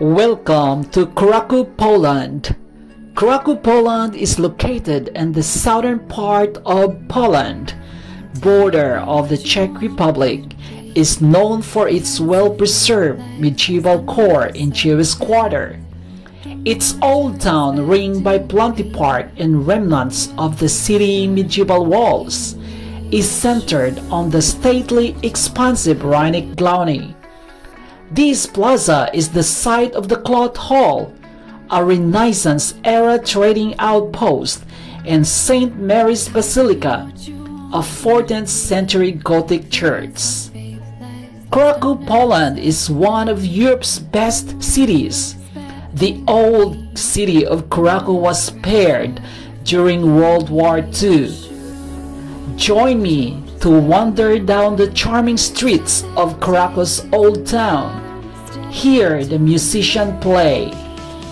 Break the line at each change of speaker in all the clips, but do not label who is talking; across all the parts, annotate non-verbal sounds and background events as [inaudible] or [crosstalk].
Welcome to Krakow, Poland. Krakow, Poland is located in the southern part of Poland, border of the Czech Republic, is known for its well-preserved medieval core in Jewish quarter. Its old town ringed by Planty Park and remnants of the city medieval walls is centered on the stately expansive Rynek Glowny. This plaza is the site of the Cloth Hall, a Renaissance-era trading outpost, and St. Mary's Basilica, a 14th century Gothic church. Krakow, Poland is one of Europe's best cities. The old city of Krakow was spared during World War II. Join me to wander down the charming streets of Krakow's old town. Hear the musician play.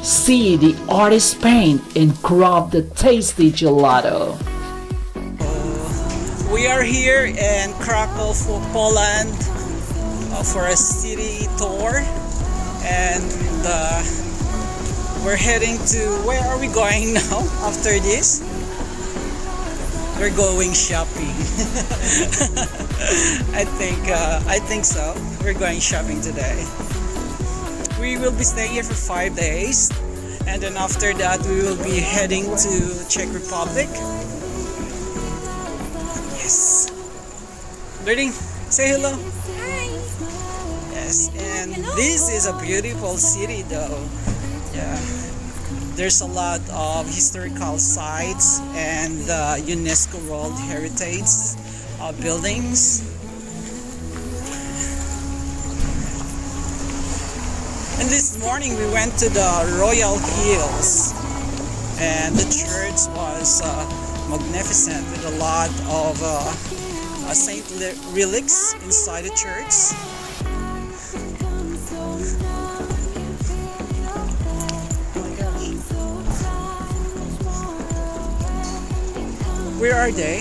See the artist paint and grab the tasty gelato.
We are here in Krakow, Poland uh, for a city tour and uh, we're heading to where are we going [laughs] now after this? We're going shopping. [laughs] I think uh, I think so. We're going shopping today. We will be staying here for five days, and then after that we will be heading to Czech Republic. Yes. Learning. Say hello.
Hi.
Yes, and this is a beautiful city though. Yeah. There's a lot of historical sites and uh, UNESCO World Heritage uh, buildings. And this morning we went to the Royal Hills and the church was uh, magnificent with a lot of uh, uh, saint relics inside the church. Where are they?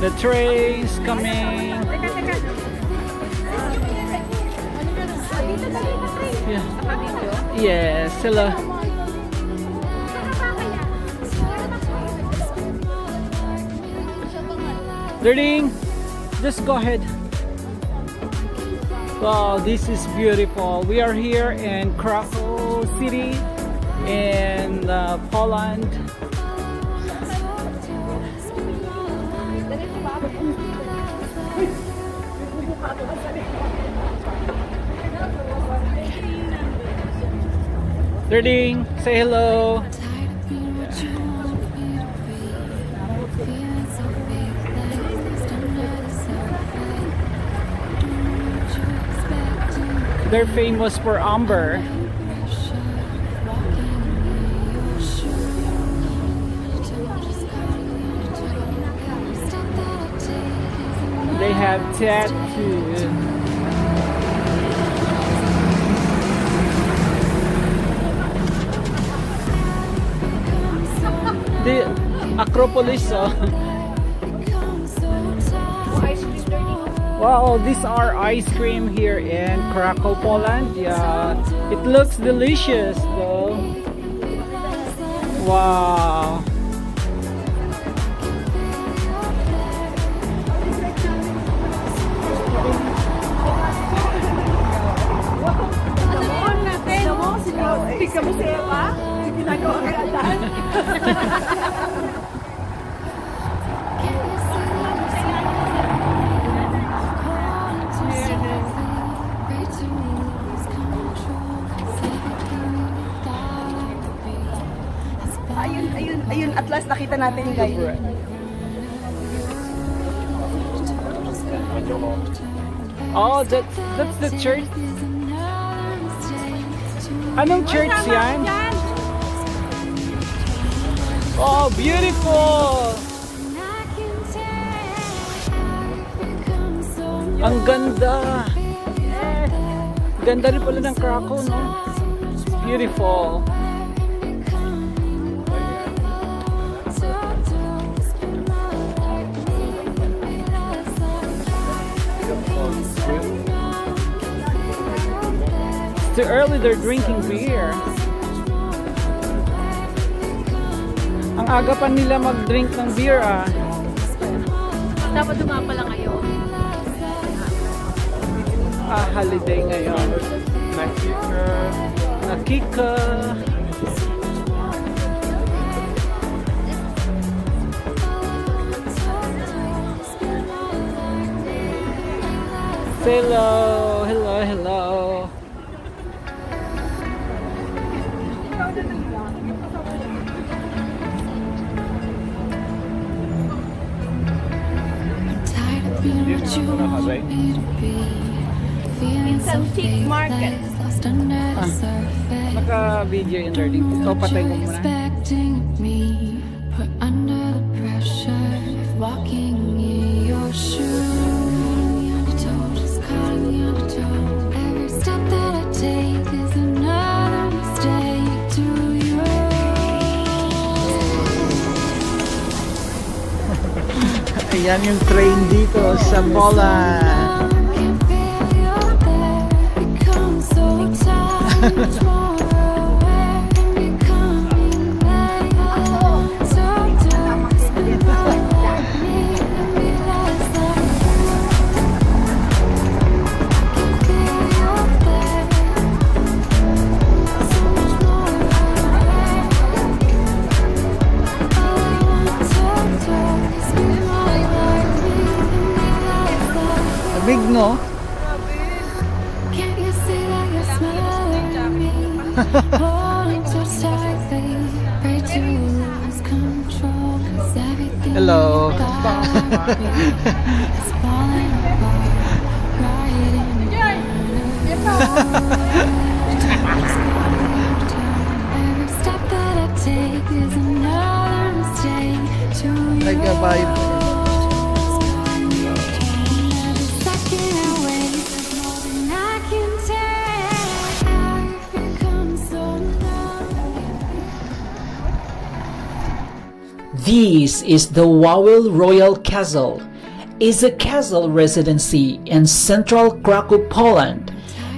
The train's coming. Yeah. Yes, hello. Learning. Just go ahead. Wow, this is beautiful. We are here in Krakow City in uh, Poland. Learning. Say hello. They're famous for amber. They have tattoo. The Acropolis. Oh. Wow, these are ice cream here in Krakow, Poland. Yeah, it looks delicious though. Wow.
Ayun, ayun, ayun. At last nakita natin guys.
Oh, that's that's the church. Anong church yan? Oh, beautiful! Ang ganda! Ganda rin pala ng Krakow, no? It's beautiful.
It's too early they're drinking beer. Ang aga pa nila mag-drink ng beer ah.
Dapat dumapa lang ngayon.
Ah, holiday ngayon. Nakika. Nakika. Hello, hello, hello.
Tired of being what you want me to be. Feeling so
Minsan cheap
fake
market.
that it's lost under the ah. surface.
Naka-video in learning. Ikaw, patay mo
What
muna.
expecting me?
Ayan yung train dito sa Poland. [laughs] Hello. [laughs]
about me [laughs] is
This is the Wawel Royal Castle. Is a castle residency in central Krakow, Poland,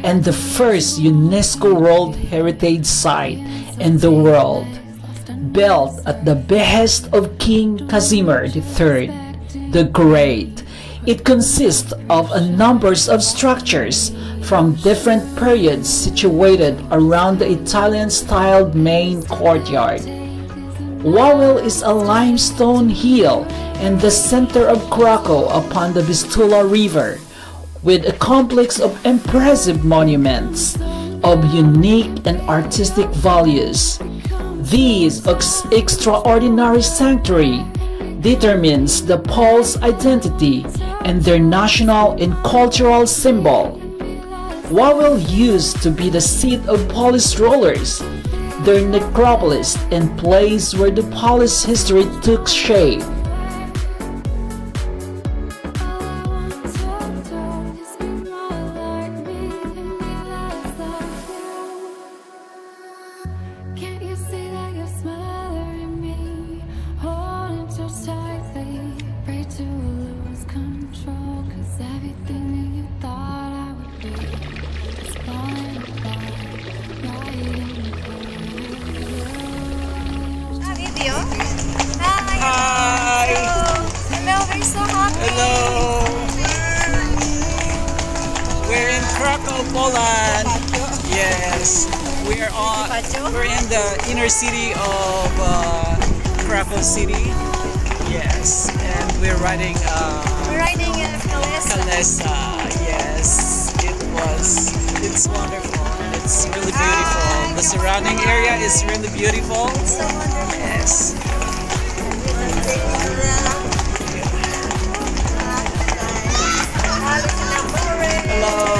and the first UNESCO World Heritage Site in the world. Built at the behest of King Casimir III the Great, it consists of a numbers of structures from different periods situated around the Italian-styled main courtyard. Wawel is a limestone hill in the center of Krakow upon the Vistula River, with a complex of impressive monuments of unique and artistic values. This ex- extraordinary sanctuary determines the Poles' identity and their national and cultural symbol. Wawel used to be the seat of Polish rulers, their necropolis and place where the Polish history took shape.
Poland. Yes, we are on. We're in the inner city of uh, Krakow City. Yes, and we're riding uh,
We're riding a Kalesa.
Kalesa. Yes, it was. It's wonderful. It's really beautiful. The surrounding area is really beautiful.
So wonderful.
Yes. Hello.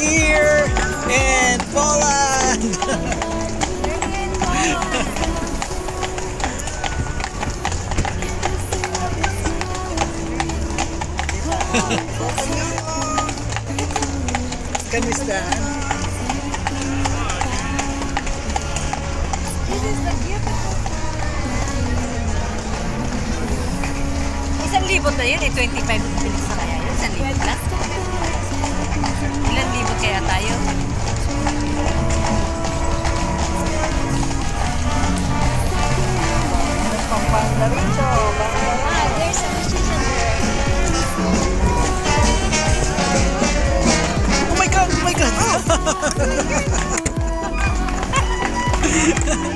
here in Poland! Can we stand?
Isang libot na yun, eh, 25 minutes na kaya yun. Isang lang. Ilan libot kaya tayo?
Ah, there's a musician there.
Oh my god! Oh my god! [laughs]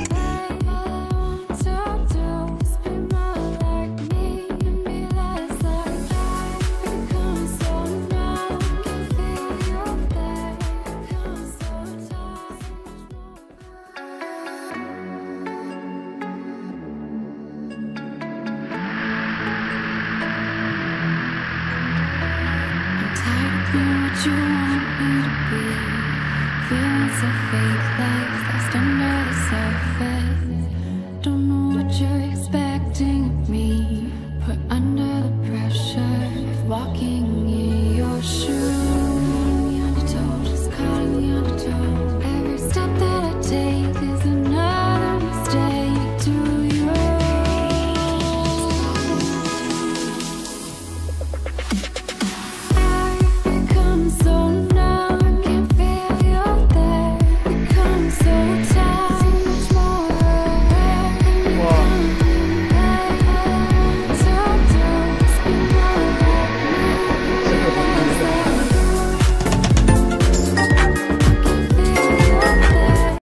you want me to be. Feeling so fake, like lost under the surface. Don't know what you're expecting